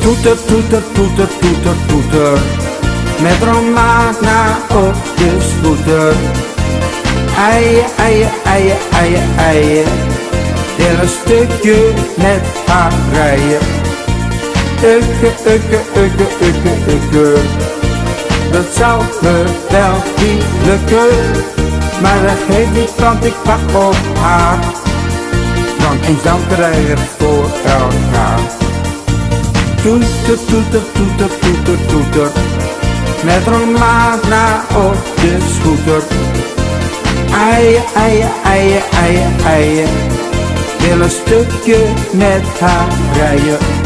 Toeter, toeter, toeter, toeter, toeter. Met Romana op de scooter. Eien, eien, eien, eien, eien. Wil een stukje met haar rijden. Ukke, ukke, ukke, ukke, ukke. Dat zou me wel niet lukken. Maar dat geeft niet, want ik pak op haar. Want eens dan krijg ik voor elkaar. Toeter, toeter, toeter, toeter, toeter. Met Romana op de scooter. Eien, eien, eien, eien, eien. Wil een stukje met haar rijden.